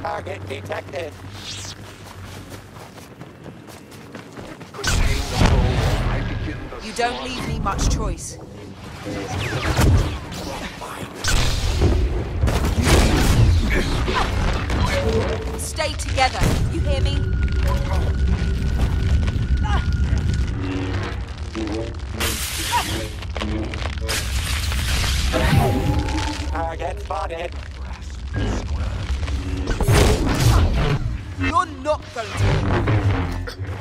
Target detected. You don't leave me much choice. Stay together. You hear me? Target spotted. Dale.